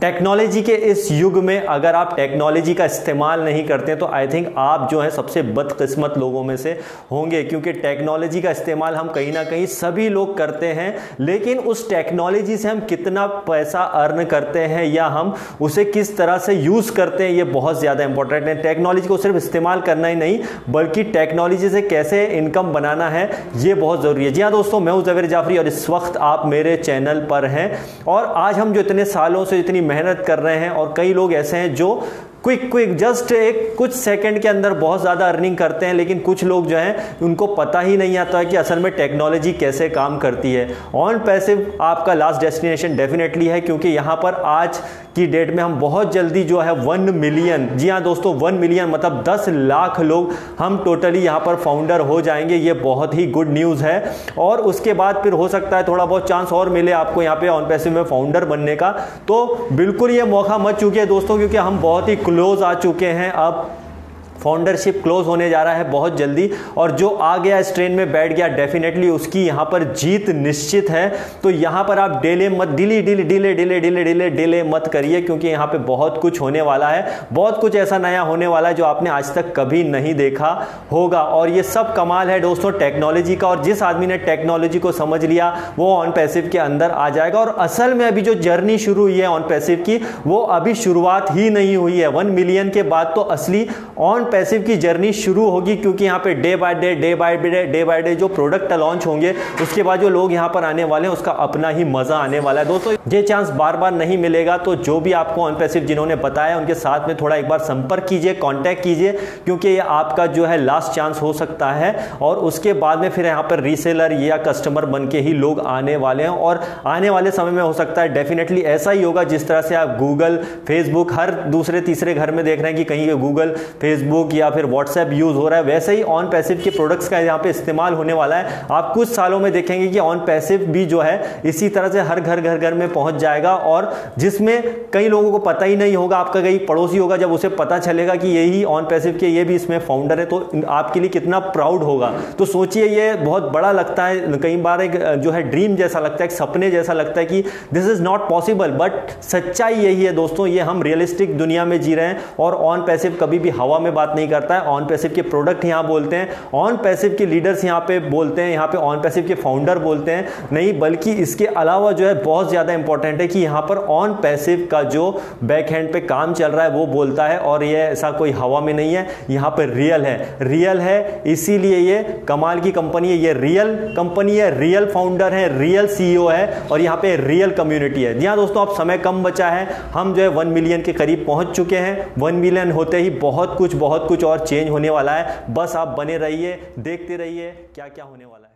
Technology के इस युग में अगर आप टेक्नोलॉजी का इस्तेमाल नहीं करते तो आई थिंक आप जो है सबसे बदकिस्मत लोगों में से होंगे, क्योंकि टेक्नोलॉजी का इस्तेमाल हम कहीं ना कहीं सभी लोग करते हैं, लेकिन उस टेक्नोलॉजी से हम कितना पैसा अर्न करते हैं या हम उसे किस तरह से यूज़ करते हैं, ये बहुत ज़्यादा इंपॉर्टेंट है। टेक्नोलॉजी को सिर्फ़ इस्तेमाल करना ही नहीं, बल्कि टेक्नोलॉजी से कैसे इनकम बनाना है, ये बहुत ज़रूरी है। जी हाँ दोस्तों, मैं हूँ जवेर जाफरी और इस वक्त आप मेरे चैनल पर हैं, और आज हम जो इतने सालों से, इतनी मेहनत कर रहे हैं और कई लोग ऐसे हैं जो क्विक क्विक, जस्ट एक कुछ सेकंड के अंदर बहुत ज़्यादा अर्निंग करते हैं, लेकिन कुछ लोग जो हैं, उनको पता ही नहीं आता है कि असल में टेक्नोलॉजी कैसे काम करती है। ऑन पैसिव आपका लास्ट डेस्टिनेशन डेफिनेटली है, क्योंकि यहाँ पर आज की डेट में हम बहुत जल्दी जो है वन मिलियन जी हाँ दोस्तों वन मिलियन मतलब दस लाख लोग हम टोटली यहाँ पर फाउंडर हो जाएँगे, ये बहुत ही गुड न्यूज़ है। और उसके बाद फिर हो सकता है थोड़ा बहुत चांस और मिले आपको यहाँ पे ऑन पैसिव में फाउंडर बनने का। तो बिल्कुल ये मौका मत चुके दोस्तों, क्योंकि हम बहुत ही क्लोज आ चुके हैं। अब फाउंडरशिप क्लोज होने जा रहा है बहुत जल्दी और जो आ गया इस ट्रेन में बैठ गया डेफिनेटली उसकी यहाँ पर जीत निश्चित है। तो यहाँ पर आप डिले मत delay delay delay delay delay delay delay मत करिए क्योंकि यहाँ पे बहुत कुछ होने वाला है। बहुत कुछ ऐसा नया होने वाला है जो आपने आज तक कभी नहीं देखा होगा। और ये सब कमाल है दोस्तों टेक्नोलॉजी का और जिस आदमी ने टेक्नोलॉजी को समझ लिया, वो ऑन पैसिव के अंदर आ जाएगा। और असल में अभी जो जर्नी शुरू हुई है ऑन पैसिव की, वो अभी शुरुआत ही नहीं हुई है। वन मिलियन के बाद तो असली ऑन पैसिव की जर्नी शुरू होगी, क्योंकि यहाँ पे day by day day by day day by day जो प्रोडक्ट लॉन्च होंगे, उसके बाद जो लोग यहाँ पर आने वाले हैं, उसका अपना ही मज़ा आने वाला है। दोस्तों, ये चांस बार बार नहीं मिलेगा तो जो भी आपको ऑन पैसिव जिन्होंने बताया उनके साथ में थोड़ा एक बार संपर्क कीजिए कॉन्टैक्ट कीजिए, क्योंकि ये आपका जो है लास्ट चांस हो सकता है, और उसके बाद में फिर यहाँ पर रीसेलर या कस्टमर बन के ही लोग आने वाले हैं, और आने वाले समय में हो सकता है डेफिनेटली ऐसा ही होगा, जिस तरह से आप गूगल फेसबुक हर दूसरे, तीसरे घर में देख रहे हैं कि कहीं गूगल फेसबुक फेसबुक या फिर व्हाट्सएप यूज़ हो रहा है। वैसे ही ऑन पैसिव के प्रोडक्ट्स का यहाँ पे इस्तेमाल होने वाला है। आप कुछ सालों में देखेंगे कि ऑन पैसिव भी जो है, इसी तरह से हर घर घर घर में पहुँच जाएगा और जिसमें कई लोगों को पता ही नहीं होगा, आपका कहीं पड़ोसी होगा, जब उसे पता चलेगा कि यही ऑन पैसिव के, ये भी इसमें फाउंडर है तो आपके लिए कितना प्राउड होगा। तो सोचिए, ये बहुत बड़ा लगता है। कई बार एक, जो है ड्रीम जैसा लगता है, एक सपने जैसा लगता है कि this is not possible but सच्चाई यही है दोस्तों, ये हम रियलिस्टिक दुनिया में जी रहे हैं और ऑन पैसिव कभी भी हवा में बात नहीं करता है। ऑन पैसिव के प्रोडक्ट यहाँ बोलते हैं। ऑन पैसिव के लीडर्स यहाँ पे बोलते हैं। यहाँ पे ऑन पैसिव के फाउंडर बोलते हैं। नहीं, बल्कि इसके अलावा जो है, बहुत ज़्यादा इंपॉर्टेंट है कि यहाँ पर ऑन पैसिव का जो बैक हैंड पे काम चल रहा है, वो बोलता है और ये ऐसा कोई हवा में नहीं है। यहाँ पर रियल है। रियल है, इसीलिए ये कमाल की कंपनी है। ये रियल कंपनी है रियल फाउंडर है रियल सीईओ है और यहाँ पे रियल कम्युनिटी है। जी हाँ दोस्तों, अब समय कम बचा है। हम जो है वन मिलियन के करीब पहुँच चुके हैं। वन मिलियन होते ही बहुत कुछ बहुत कुछ और चेंज होने वाला है। बस आप बने रहिए, देखते रहिए क्या क्या होने वाला है।